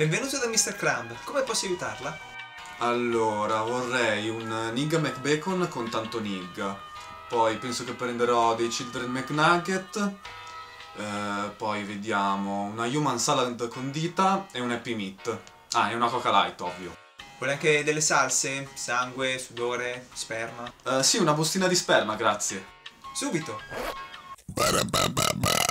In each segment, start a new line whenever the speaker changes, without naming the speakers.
Benvenuto da Mr. Crumb, come posso aiutarla?
Allora, vorrei un Nigga McBacon con tanto Nigga. Poi penso che prenderò dei Children McNugget. Eh, poi vediamo una Human Salad condita e un Happy Meat. Ah, e una Coca Light, ovvio.
Vuole anche delle salse? Sangue, sudore, sperma?
Eh, sì, una bustina di sperma, grazie.
Subito!
Ciao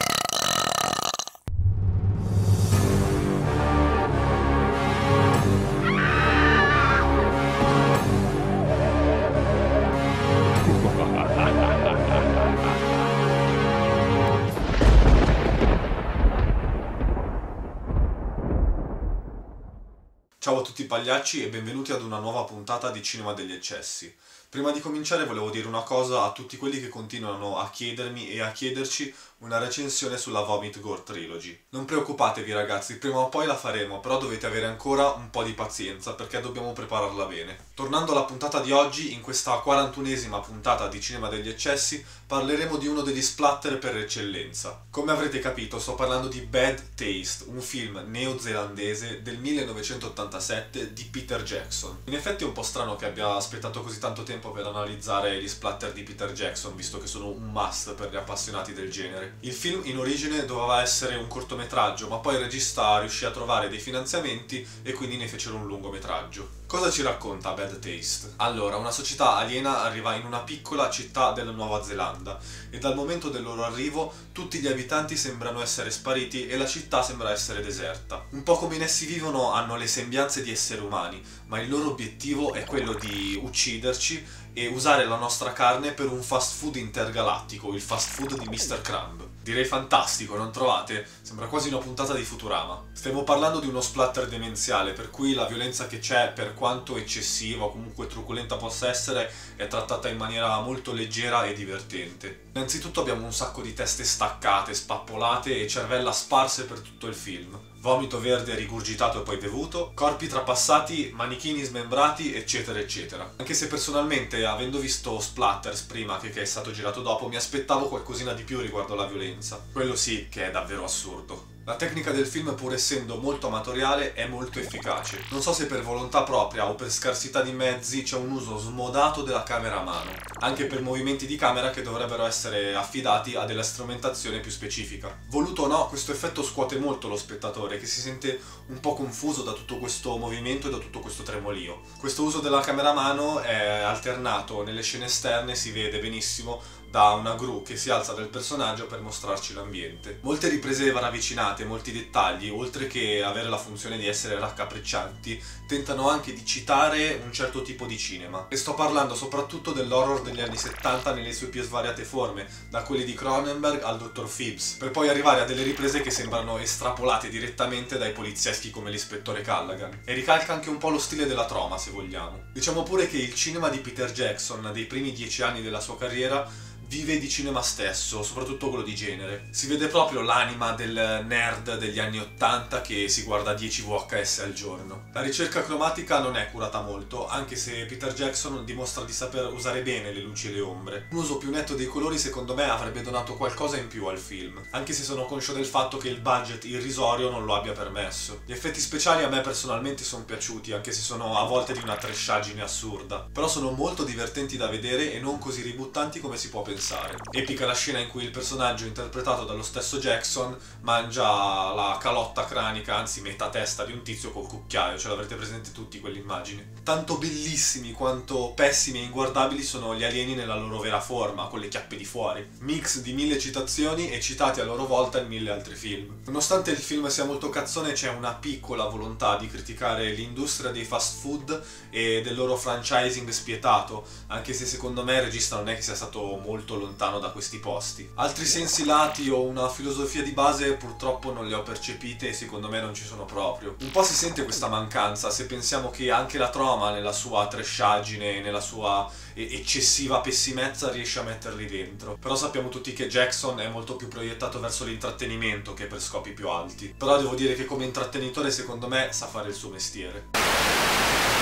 pagliacci e benvenuti ad una nuova puntata di Cinema degli Eccessi. Prima di cominciare volevo dire una cosa a tutti quelli che continuano a chiedermi e a chiederci una recensione sulla Vomit Gore Trilogy. Non preoccupatevi ragazzi, prima o poi la faremo, però dovete avere ancora un po' di pazienza perché dobbiamo prepararla bene. Tornando alla puntata di oggi, in questa 41esima puntata di Cinema degli Eccessi, parleremo di uno degli splatter per eccellenza. Come avrete capito, sto parlando di Bad Taste, un film neozelandese del 1987 di Peter Jackson. In effetti è un po' strano che abbia aspettato così tanto tempo per analizzare gli splatter di Peter Jackson, visto che sono un must per gli appassionati del genere. Il film in origine doveva essere un cortometraggio, ma poi il regista riuscì a trovare dei finanziamenti e quindi ne fecero un lungometraggio. Cosa ci racconta Bad Taste? Allora, una società aliena arriva in una piccola città della Nuova Zelanda e dal momento del loro arrivo tutti gli abitanti sembrano essere spariti e la città sembra essere deserta. Un po' come in essi vivono hanno le sembianze di esseri umani, ma il loro obiettivo è quello di ucciderci e usare la nostra carne per un fast food intergalattico, il fast food di Mr. Crumb. Direi fantastico, non trovate? Sembra quasi una puntata di Futurama. Stiamo parlando di uno splatter demenziale, per cui la violenza che c'è, per quanto eccessiva o comunque truculenta possa essere, è trattata in maniera molto leggera e divertente. Innanzitutto abbiamo un sacco di teste staccate, spappolate e cervella sparse per tutto il film. Vomito verde rigurgitato e poi bevuto, corpi trapassati, manichini smembrati, eccetera eccetera. Anche se personalmente, avendo visto Splatters prima che, che è stato girato dopo, mi aspettavo qualcosina di più riguardo alla violenza. Quello sì che è davvero assurdo. La tecnica del film, pur essendo molto amatoriale, è molto efficace. Non so se per volontà propria o per scarsità di mezzi c'è un uso smodato della camera a mano, anche per movimenti di camera che dovrebbero essere affidati a della strumentazione più specifica. Voluto o no, questo effetto scuote molto lo spettatore, che si sente un po' confuso da tutto questo movimento e da tutto questo tremolio. Questo uso della camera a mano è alternato nelle scene esterne, si vede benissimo da una gru che si alza del personaggio per mostrarci l'ambiente. Molte riprese ravvicinate, molti dettagli, oltre che avere la funzione di essere raccapriccianti, tentano anche di citare un certo tipo di cinema. E sto parlando soprattutto dell'horror degli anni 70 nelle sue più svariate forme, da quelli di Cronenberg al Dr. Phibs, per poi arrivare a delle riprese che sembrano estrapolate direttamente dai polizieschi come l'ispettore Callaghan. E ricalca anche un po' lo stile della troma, se vogliamo. Diciamo pure che il cinema di Peter Jackson dei primi dieci anni della sua carriera vive di cinema stesso, soprattutto quello di genere. Si vede proprio l'anima del nerd degli anni 80 che si guarda 10 VHS al giorno. La ricerca cromatica non è curata molto, anche se Peter Jackson dimostra di saper usare bene le luci e le ombre. Un uso più netto dei colori secondo me avrebbe donato qualcosa in più al film, anche se sono conscio del fatto che il budget irrisorio non lo abbia permesso. Gli effetti speciali a me personalmente sono piaciuti, anche se sono a volte di una tresciaggine assurda, però sono molto divertenti da vedere e non così ributtanti come si può pensare pensare. Epica la scena in cui il personaggio interpretato dallo stesso Jackson mangia la calotta cranica, anzi metà testa di un tizio col cucchiaio, ce l'avrete presente tutti quell'immagine. Tanto bellissimi quanto pessimi e inguardabili sono gli alieni nella loro vera forma, con le chiappe di fuori. Mix di mille citazioni e citati a loro volta in mille altri film. Nonostante il film sia molto cazzone c'è una piccola volontà di criticare l'industria dei fast food e del loro franchising spietato, anche se secondo me il regista non è che sia stato molto molto lontano da questi posti. Altri sensi lati o una filosofia di base purtroppo non le ho percepite e secondo me non ci sono proprio. Un po' si sente questa mancanza se pensiamo che anche la troma nella sua tresciaggine, nella sua eccessiva pessimezza riesce a metterli dentro. Però sappiamo tutti che Jackson è molto più proiettato verso l'intrattenimento che per scopi più alti. Però devo dire che come intrattenitore secondo me sa fare il suo mestiere.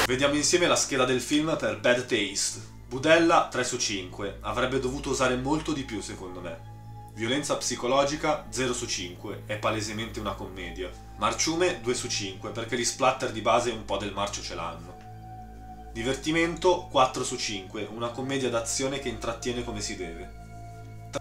Vediamo insieme la scheda del film per Bad Taste. Budella 3 su 5, avrebbe dovuto usare molto di più secondo me. Violenza psicologica 0 su 5, è palesemente una commedia. Marciume 2 su 5 perché gli splatter di base un po' del marcio ce l'hanno. Divertimento 4 su 5, una commedia d'azione che intrattiene come si deve.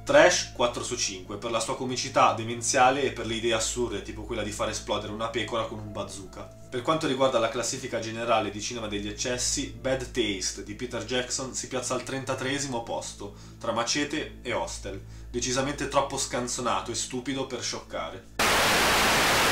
Trash 4 su 5 per la sua comicità demenziale e per le idee assurde, tipo quella di far esplodere una pecora con un bazooka. Per quanto riguarda la classifica generale di cinema degli eccessi, Bad Taste di Peter Jackson si piazza al 33 posto, tra Macete e Hostel, decisamente troppo scanzonato e stupido per scioccare.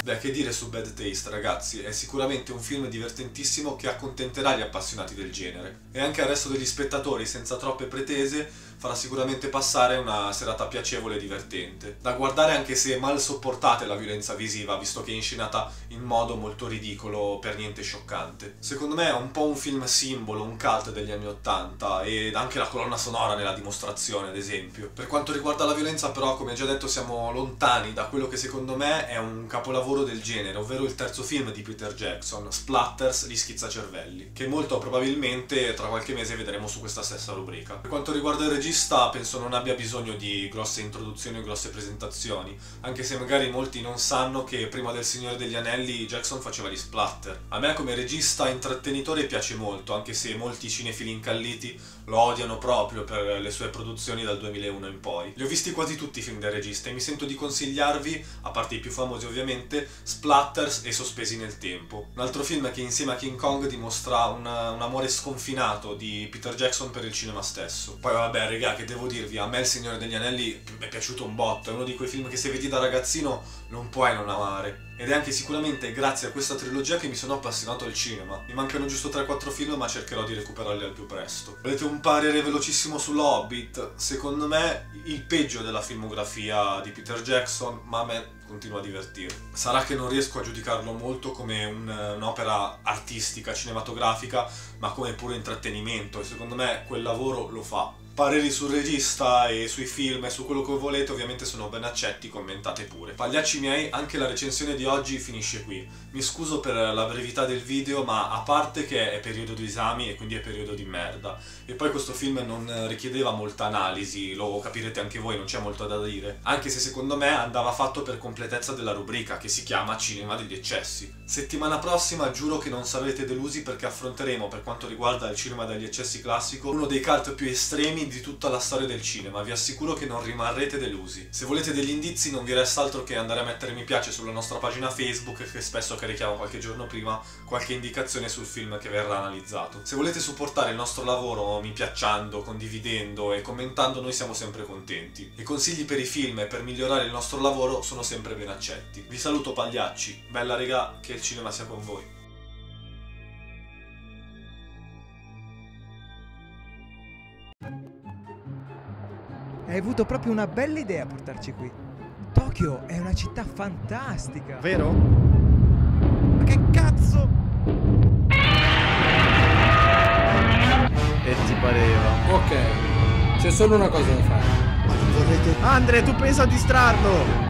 Beh, che dire su Bad Taste, ragazzi, è sicuramente un film divertentissimo che accontenterà gli appassionati del genere. E anche al resto degli spettatori, senza troppe pretese, farà sicuramente passare una serata piacevole e divertente. Da guardare anche se mal sopportate la violenza visiva, visto che è inscenata in modo molto ridicolo, per niente scioccante. Secondo me è un po' un film simbolo, un cult degli anni Ottanta, e anche la colonna sonora nella dimostrazione, ad esempio. Per quanto riguarda la violenza, però, come già detto, siamo lontani da quello che secondo me è un capolavoro del genere, ovvero il terzo film di Peter Jackson, Splatters, gli schizzacervelli, che molto probabilmente tra qualche mese vedremo su questa stessa rubrica. Per quanto riguarda il regista penso non abbia bisogno di grosse introduzioni o grosse presentazioni, anche se magari molti non sanno che prima del Signore degli Anelli Jackson faceva gli splatter. A me come regista intrattenitore piace molto, anche se molti cinefili incalliti lo odiano proprio per le sue produzioni dal 2001 in poi. Li ho visti quasi tutti i film del regista e mi sento di consigliarvi, a parte i più famosi ovviamente, Splatters e Sospesi nel tempo. Un altro film che insieme a King Kong dimostra una, un amore sconfinato di Peter Jackson per il cinema stesso. Poi vabbè, raga, che devo dirvi, a me Il Signore degli Anelli mi è piaciuto un botto, è uno di quei film che se vedi da ragazzino non puoi non amare. Ed è anche sicuramente grazie a questa trilogia che mi sono appassionato al cinema. Mi mancano giusto 3-4 film, ma cercherò di recuperarli al più presto. Volete un parere velocissimo sull'Hobbit? Secondo me il peggio della filmografia di Peter Jackson, ma a me continua a divertire. Sarà che non riesco a giudicarlo molto come un, un'opera artistica, cinematografica, ma come puro intrattenimento e secondo me quel lavoro lo fa pareri sul regista e sui film e su quello che volete ovviamente sono ben accetti, commentate pure. Pagliacci miei, anche la recensione di oggi finisce qui. Mi scuso per la brevità del video, ma a parte che è periodo di esami e quindi è periodo di merda. E poi questo film non richiedeva molta analisi, lo capirete anche voi, non c'è molto da dire. Anche se secondo me andava fatto per completezza della rubrica, che si chiama Cinema degli eccessi. Settimana prossima giuro che non sarete delusi perché affronteremo, per quanto riguarda il cinema degli eccessi classico, uno dei cult più estremi di tutta la storia del cinema, vi assicuro che non rimarrete delusi. Se volete degli indizi non vi resta altro che andare a mettere mi piace sulla nostra pagina Facebook che spesso carichiamo qualche giorno prima qualche indicazione sul film che verrà analizzato. Se volete supportare il nostro lavoro mi piacciando, condividendo e commentando noi siamo sempre contenti. I consigli per i film e per migliorare il nostro lavoro sono sempre ben accetti. Vi saluto pagliacci, bella regà, che il cinema sia con voi.
Hai avuto proprio una bella idea a portarci qui. Tokyo è una città fantastica.
Vero? Ma che cazzo?
E ti pareva.
Ok, c'è solo una cosa da fare.
Andre, tu pensa a distrarlo!